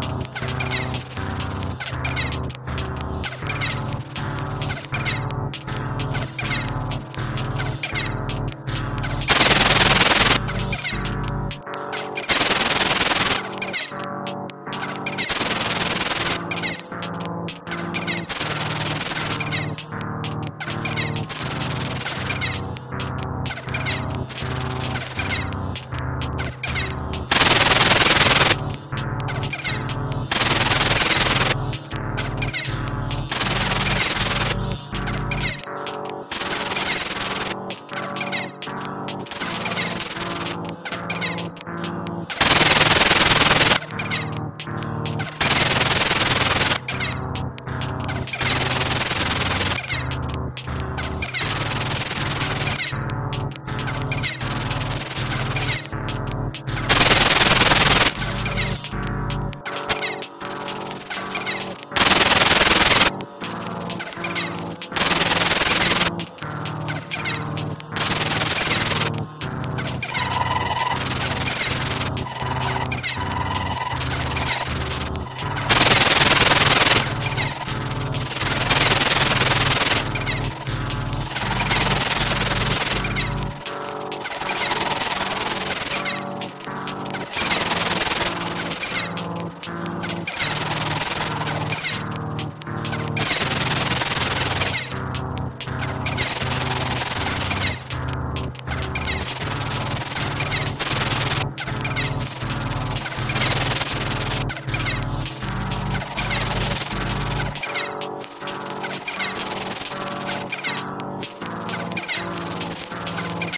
now.